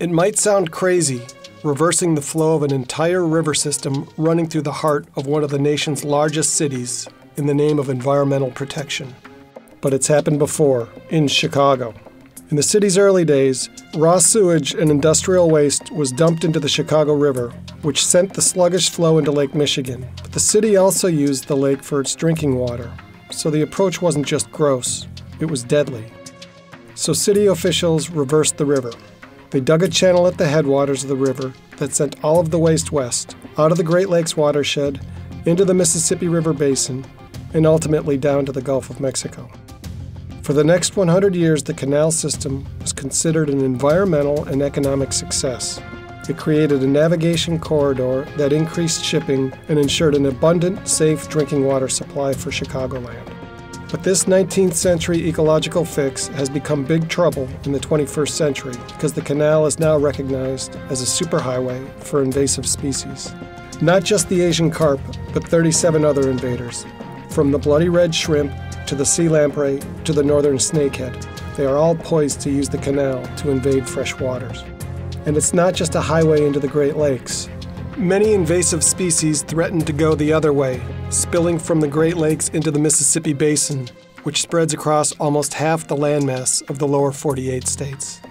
It might sound crazy, reversing the flow of an entire river system running through the heart of one of the nation's largest cities in the name of environmental protection. But it's happened before, in Chicago. In the city's early days, raw sewage and industrial waste was dumped into the Chicago River, which sent the sluggish flow into Lake Michigan. But the city also used the lake for its drinking water, so the approach wasn't just gross, it was deadly. So city officials reversed the river. They dug a channel at the headwaters of the river that sent all of the waste west, out of the Great Lakes watershed, into the Mississippi River Basin, and ultimately down to the Gulf of Mexico. For the next 100 years, the canal system was considered an environmental and economic success. It created a navigation corridor that increased shipping and ensured an abundant, safe drinking water supply for Chicagoland. But this 19th century ecological fix has become big trouble in the 21st century because the canal is now recognized as a superhighway for invasive species. Not just the Asian carp, but 37 other invaders. From the bloody red shrimp to the sea lamprey to the northern snakehead, they are all poised to use the canal to invade fresh waters. And it's not just a highway into the Great Lakes. Many invasive species threaten to go the other way, spilling from the Great Lakes into the Mississippi Basin, which spreads across almost half the landmass of the lower 48 states.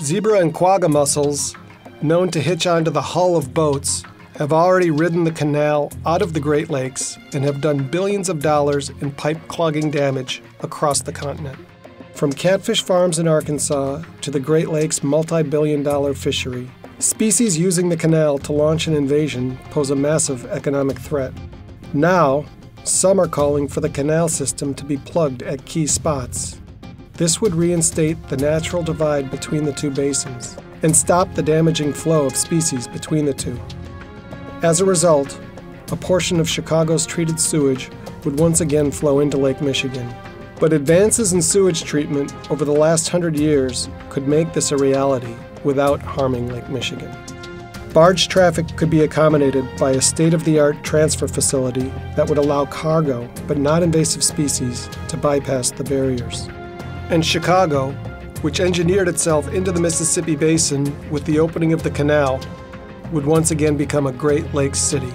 Zebra and quagga mussels, known to hitch onto the hull of boats, have already ridden the canal out of the Great Lakes and have done billions of dollars in pipe clogging damage across the continent. From catfish farms in Arkansas to the Great Lakes multi billion dollar fishery, species using the canal to launch an invasion pose a massive economic threat. Now, some are calling for the canal system to be plugged at key spots. This would reinstate the natural divide between the two basins and stop the damaging flow of species between the two. As a result, a portion of Chicago's treated sewage would once again flow into Lake Michigan. But advances in sewage treatment over the last hundred years could make this a reality without harming Lake Michigan. Barge traffic could be accommodated by a state of the art transfer facility that would allow cargo, but not invasive species, to bypass the barriers. And Chicago, which engineered itself into the Mississippi Basin with the opening of the canal, would once again become a Great Lakes city.